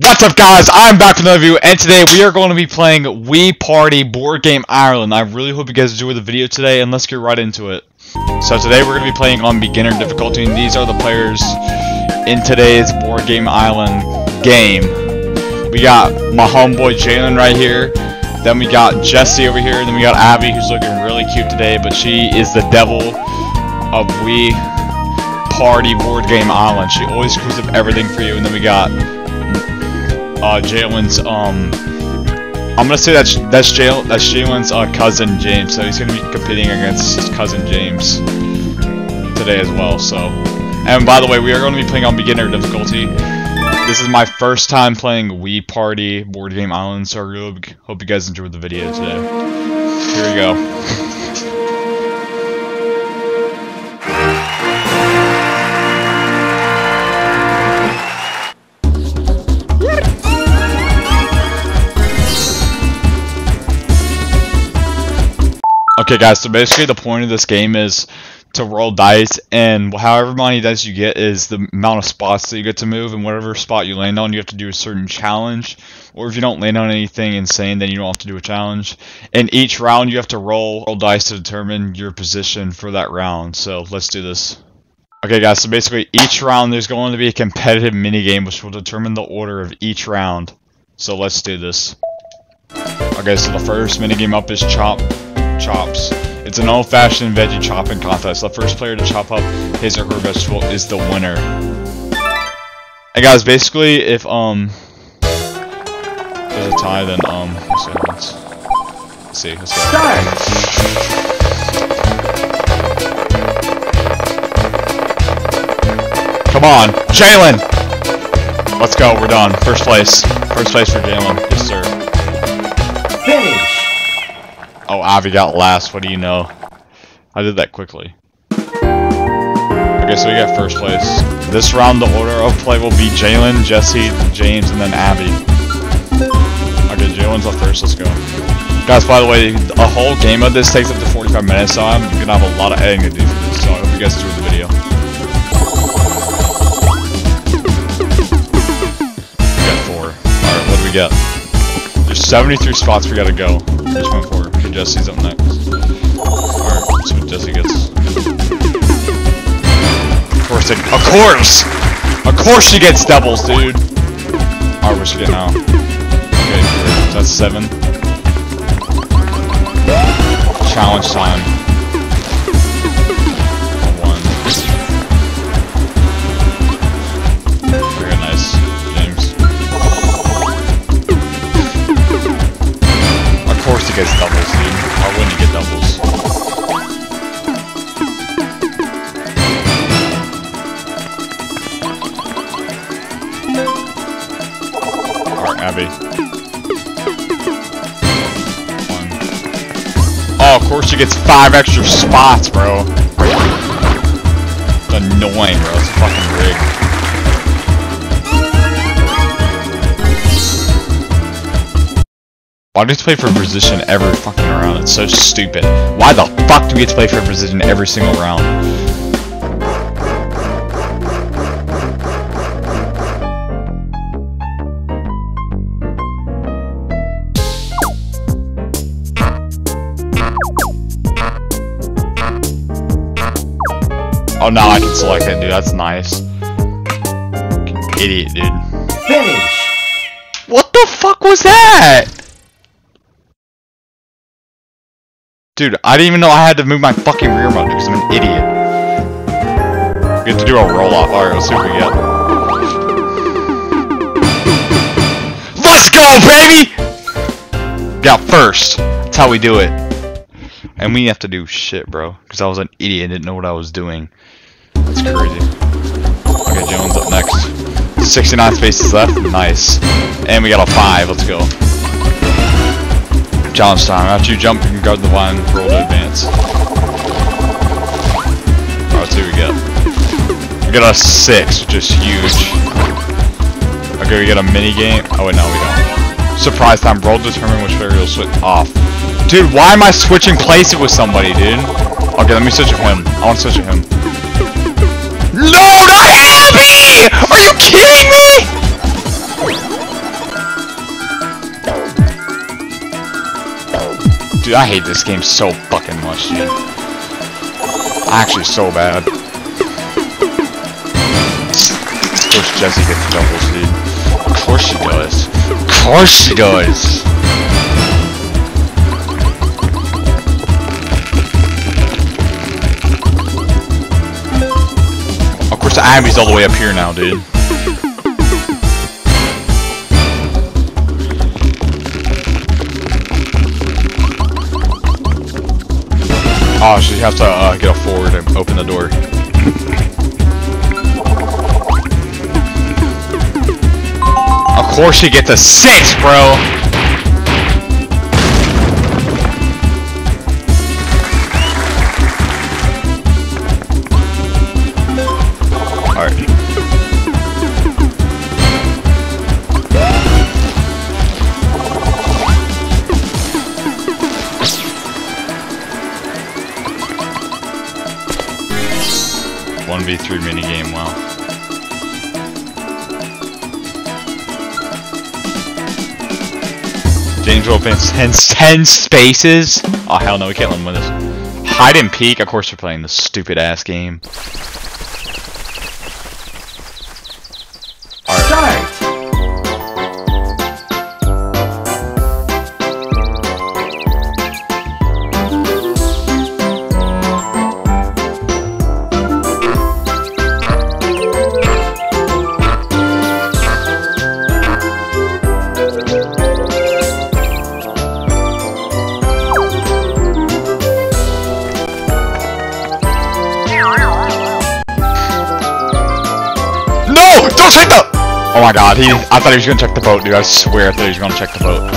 What's up guys, I'm back with another video, and today we are going to be playing Wii Party Board Game Island. I really hope you guys enjoy the video today, and let's get right into it. So today we're going to be playing on beginner difficulty, and these are the players in today's Board Game Island game. We got my homeboy Jalen right here, then we got Jesse over here, then we got Abby who's looking really cute today, but she is the devil of Wii Party Board Game Island. She always screws up everything for you, and then we got uh, Jalen's um I'm gonna say that's that's Jalen that's Jalen's uh, cousin James, so he's gonna be competing against his cousin James today as well. So, and by the way, we are going to be playing on beginner difficulty. This is my first time playing Wii Party Board Game Island, so I really hope you guys enjoyed the video today. Here we go. Okay guys, so basically the point of this game is to roll dice and however many dice you get is the amount of spots that you get to move and whatever spot you land on you have to do a certain challenge. Or if you don't land on anything insane then you don't have to do a challenge. And each round you have to roll, roll dice to determine your position for that round. So let's do this. Okay guys so basically each round there's going to be a competitive mini game which will determine the order of each round. So let's do this. Okay so the first mini game up is chop chops. It's an old-fashioned veggie chopping contest. The first player to chop up his or her vegetable is the winner. And guys, basically, if um there's a tie, then um let's see, let's, let's see. Let's. Start. Come on, Jalen! Let's go, we're done. First place. First place for Jalen. Yes, sir. Oh, Avi got last. What do you know? I did that quickly. Okay, so we got first place. This round, the order of play will be Jalen, Jesse, James, and then Abby. Okay, Jalen's up first. Let's go. Guys, by the way, a whole game of this takes up to 45 minutes, so I'm gonna have a lot of editing to do for this. So I hope you guys enjoy the video. We got four. Alright, what do we got? There's 73 spots we gotta go. For? Jesse's up next. Alright, what Jesse gets. Of course it- Of course! Of course she gets doubles, dude! Alright, what's she get now? Okay, that's seven. Challenge time. Gets doubles, dude. Why wouldn't get doubles? Alright, Abby. One. Oh, of course she gets five extra spots, bro. It's annoying, bro. It's fucking rigged. Why do we play for position every fucking round? It's so stupid. Why the fuck do we get to play for position every single round? Oh, now I can select it, dude. That's nice. Idiot, dude. Finish! What the fuck was that? Dude, I didn't even know I had to move my fucking rear motor because I'm an idiot. We have to do a roll-off. Alright, let's see what we get. Let's go, baby! Got first. That's how we do it. And we have to do shit, bro. Because I was an idiot and didn't know what I was doing. That's crazy. Okay, Jones up next. 69 spaces left. Nice. And we got a 5. Let's go. Challenge time. After you jump, you can guard the line, roll to advance. Alright, see what we get. We got a 6, which is huge. Okay, we get a mini game. Oh wait, no, we don't. Surprise time. Roll determine which player will switch off. Dude, why am I switching places with somebody, dude? Okay, let me switch with him. I want to switch with him. No, not Abby! Are you kidding me? I hate this game so fucking much, dude. Actually, so bad. Of course Jessie gets doubles, dude. Of course she does. Of course she does! Of course the Abby's all the way up here now, dude. Oh, she has to uh, get up forward and open the door. of course she gets a six, bro! 1v3 minigame, wow. Danger opens 10, 10 spaces? Oh hell no, we can't let him win this. Hide and peek, of course we're playing the stupid ass game. Oh my god, he- I thought he was gonna check the boat, dude. I swear I thought he was gonna check the boat.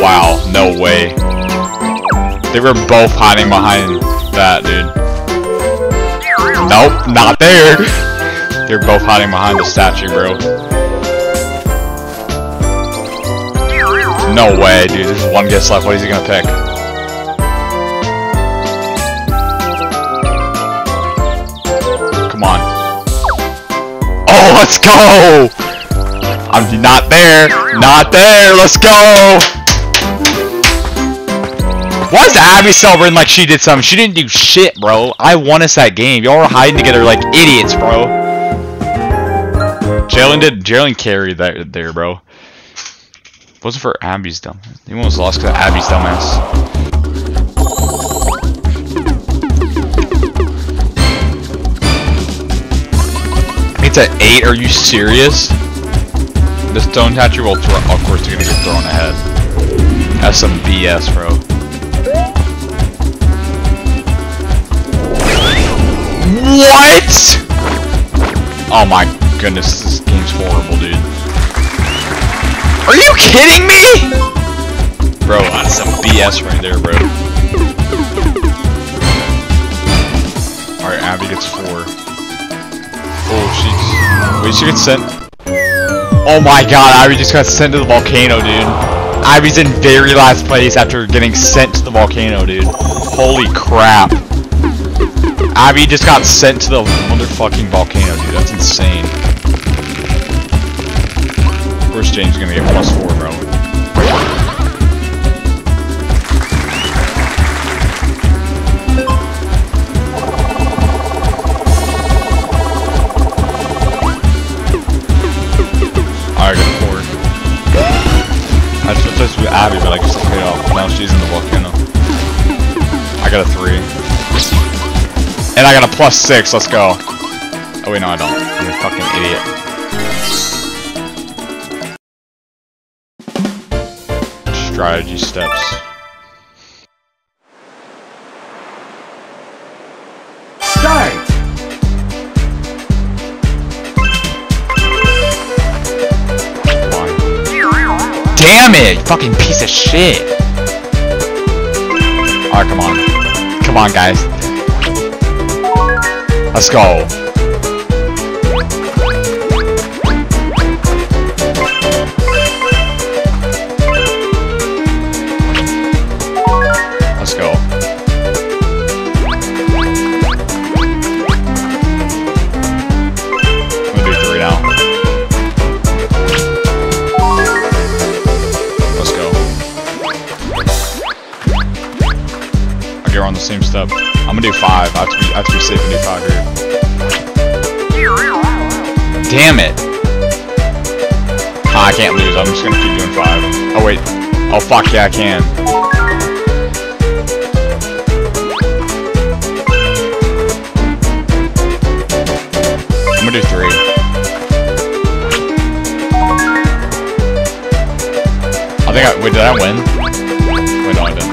Wow, no way. They were both hiding behind that, dude. Nope, not there! They're both hiding behind the statue, bro. No way, dude. There's one guess left. What is he gonna pick? Let's go! I'm not there. Not there. Let's go! Why is Abby celebrating like she did something? She didn't do shit, bro. I won us that game. Y'all were hiding together like idiots, bro. Jalen did. Jalen carried that there, bro. Wasn't for Abby's dumb. He almost lost because Abby's dumbass. At 8, are you serious? The stone tattoo will throw, of course you're gonna get thrown ahead. That's some BS, bro. What? Oh my goodness, this game's horrible, dude. Are you kidding me? Bro, that's some BS right there, bro. Alright, Abby gets four. Oh, she's... Wait, she gets sent... Oh my god, Abby just got sent to the volcano, dude. Abby's in very last place after getting sent to the volcano, dude. Holy crap. Abby just got sent to the motherfucking volcano, dude. That's insane. Course James is gonna get plus four, Abby, but I guess I paid. Now she's in the volcano. I got a three. And I got a plus six, let's go. Oh wait, no I don't. I'm a fucking idiot. Strategy steps. Damn it! Fucking piece of shit! Alright, come on. Come on, guys. Let's go. Up. I'm gonna do five. I have to be, I have to be safe and do five here. Damn it! I can't lose. I'm just gonna keep doing five. Oh wait. Oh fuck yeah, I can. I'm gonna do three. I think I wait. Did I win? Wait, no, I didn't.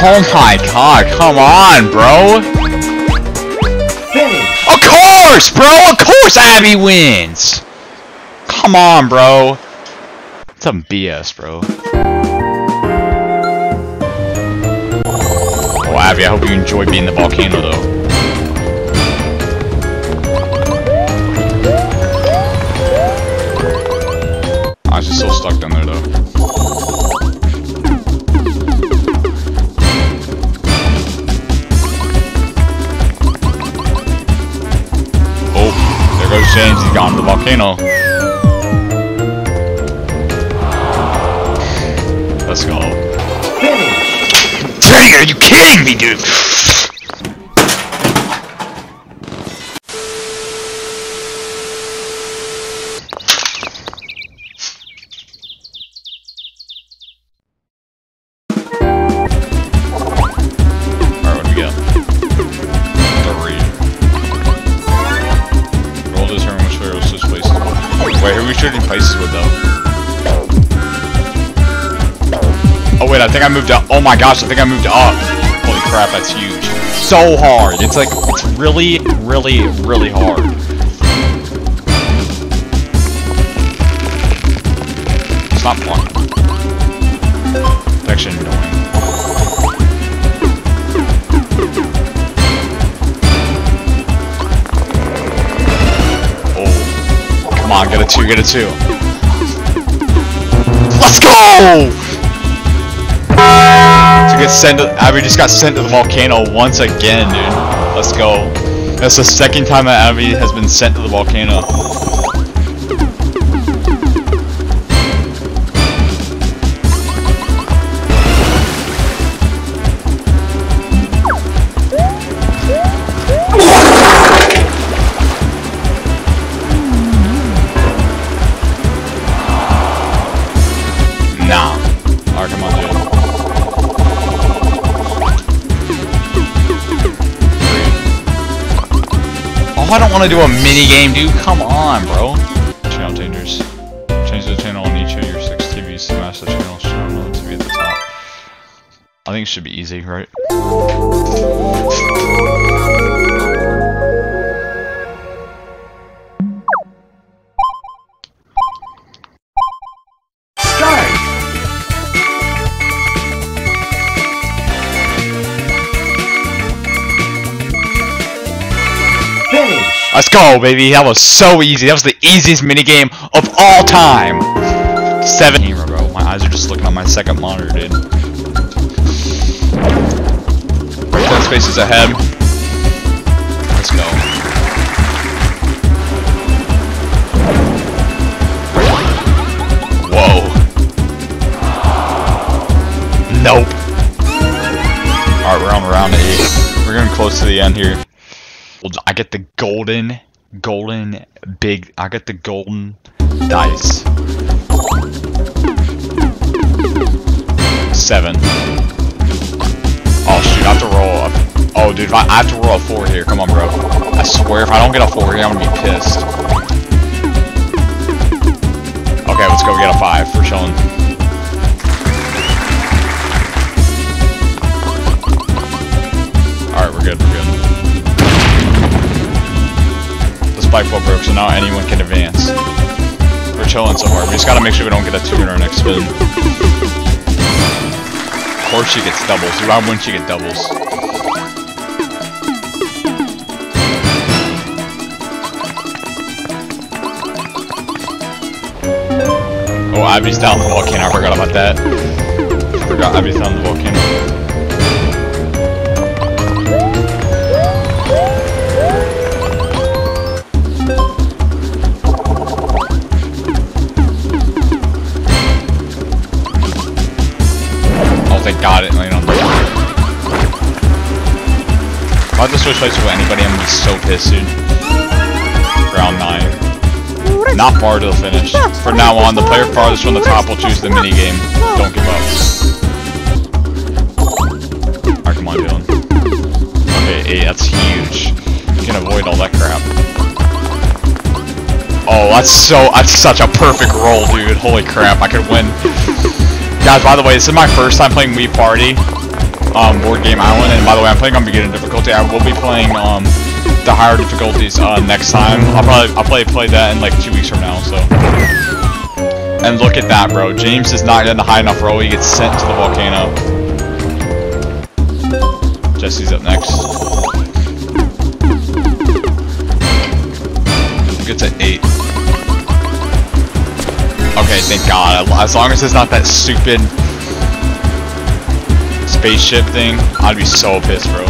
Oh my god, come on, bro! Finish. Of course, bro! Of course Abby wins! Come on, bro. Some BS, bro. Oh, Abby, I hope you enjoy being the volcano, though. I was just still stuck down there, though. Goes James. He's gone to the volcano. Let's go. Dang, are you kidding me, dude? Wait, who are we trading places with though? Oh wait, I think I moved up. Oh my gosh, I think I moved up. Holy crap, that's huge. So hard. It's like, it's really, really, really hard. It's not fun. It's actually annoying. On, get a two, get a two. Let's go! To get sent to, Abby just got sent to the volcano once again, dude. Let's go. That's the second time that Abby has been sent to the volcano. Oh, I don't want to do a mini game, dude. Come on, bro. Channel changers. Change the channel on each of your six TVs. Smash the channel. Channel TV at the top. I think it should be easy, right? Let's go, baby. That was so easy. That was the easiest minigame of all time. Seven. Camera, bro. My eyes are just looking on my second monitor, dude. Ten spaces ahead. Let's go. Whoa. Nope. Alright, we're on round eight. We're getting close to the end here. I get the golden, golden big. I get the golden dice. Seven. Oh shoot! I have to roll a. Oh, dude, I, I have to roll a four here. Come on, bro. I swear, if I don't get a four here, I'm gonna be pissed. Okay, let's go we get a five. We're chilling. All right, we're good. We're good. Spike broke, so now anyone can advance. We're chilling somewhere. We just gotta make sure we don't get a two in our next spin. Of course she gets doubles. Why wouldn't she get doubles? Oh, Abby's down the volcano. I forgot about that. Forgot Abby's down the volcano. Thank it the If I have to switch places with anybody, I'm gonna be so pissed, dude. Round 9. Not far to the finish. From now on, the player farthest from the top will choose the mini game. Don't give up. Alright, come on, Dylan. Okay, 8, that's huge. You can avoid all that crap. Oh, that's so, that's such a perfect roll, dude. Holy crap, I could win. Guys, by the way, this is my first time playing Wii Party, um, Board Game Island, and by the way, I'm playing on beginner difficulty. I will be playing, um, the higher difficulties, uh, next time. I'll probably, I'll probably play that in like two weeks from now, so. And look at that, bro. James is not in a high enough roll. He gets sent to the volcano. Jesse's up next. Gets at 8. Okay, thank God. As long as it's not that stupid spaceship thing, I'd be so pissed, bro.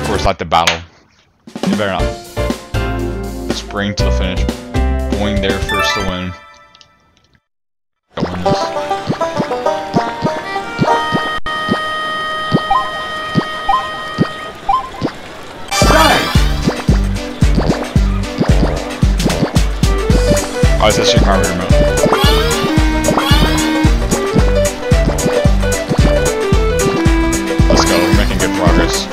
Of course, like the battle. You better not. Spring to the finish. Going there first to win. Go win this. Oh, it's actually Carver remote. Let's go, we're making good progress.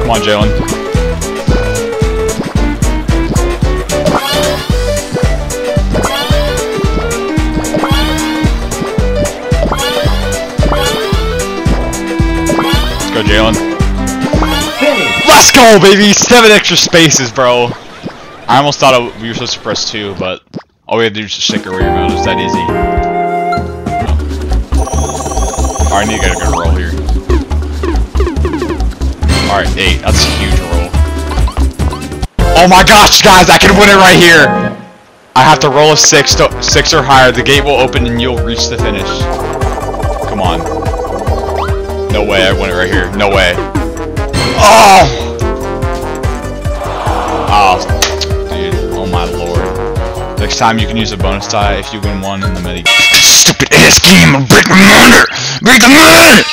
Come on, Jalen. Let's go, Jalen. Let's go, baby! Seven extra spaces, bro. I almost thought we were supposed to press two, but all we had to do was just stick a rear mount. It's that easy. Alright, I need to get a good roll here. Alright, eight. That's a huge roll. Oh my gosh, guys! I can win it right here! I have to roll a six, to, six or higher. The gate will open and you'll reach the finish. Come on. No way, I win it right here. No way. Oh! Oh, Next time you can use a bonus die if you win one in the mini. Stupid ass game! I'll break the monitor! Break the monitor!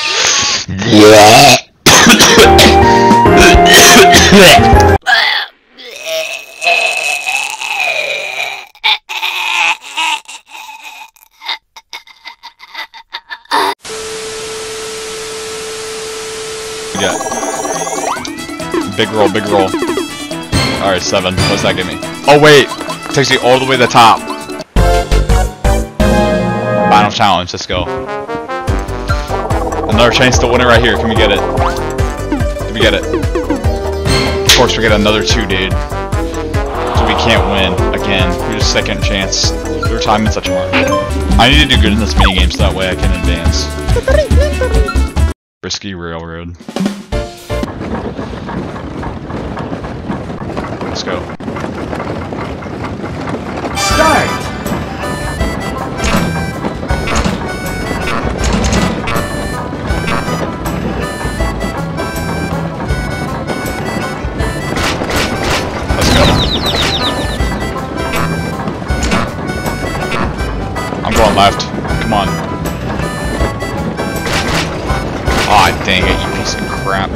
Yeah. Big roll, big roll. Alright, seven. What's that give me? Oh wait! Takes you all the way to the top. Final challenge, let's go. Another chance to win it right here. Can we get it? Can we get it? Of course we get another two, dude. So we can't win again. Here's a second chance. Third time in such a mark. I need to do good in this minigame so that way I can advance. Risky railroad. Let's go. Left. Come on. Aw, dang it, you piece of crap.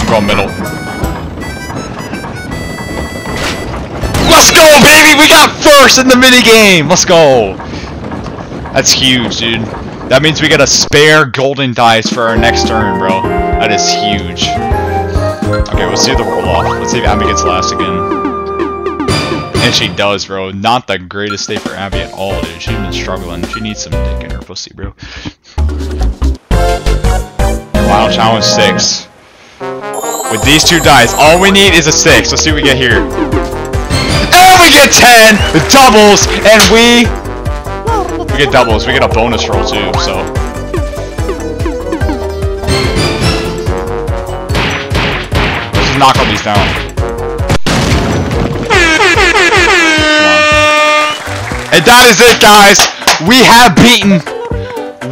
I'm going middle. Let's go, baby! We got first in the minigame! Let's go! That's huge, dude. That means we get a spare golden dice for our next turn, bro. That is huge. Okay, let's see the roll off. Let's see if Abby gets last again. And she does, bro. Not the greatest day for Abby at all, dude. She's been struggling. She needs some dick in her pussy, bro. Final challenge six. With these two dice, all we need is a six. Let's see what we get here. And we get 10 doubles, and we we get doubles. We get a bonus roll too. So. Let's knock all these down. And that is it, guys. We have beaten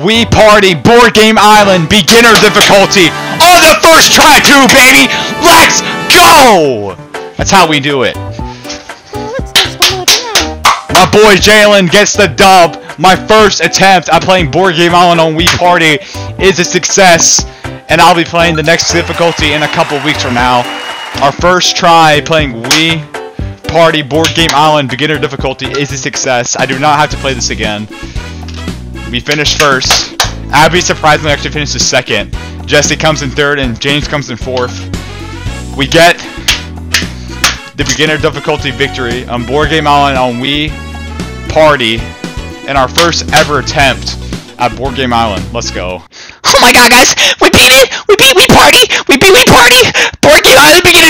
Wii Party Board Game Island beginner difficulty on the first try, too, baby. Let's go. That's how we do it. My boy Jalen gets the dub. My first attempt at playing Board Game Island on Wii Party is a success, and I'll be playing the next difficulty in a couple weeks from now. Our first try playing Wii Party Board Game Island beginner difficulty is a success. I do not have to play this again. We finished first. Abby surprisingly actually finishes second. Jesse comes in third, and James comes in fourth. We get the beginner difficulty victory on Board Game Island on Wii Party in our first ever attempt at Board Game Island. Let's go. Oh my god, guys! We beat it! We beat Wii Party! We beat Wii Party! Board Game Island beginner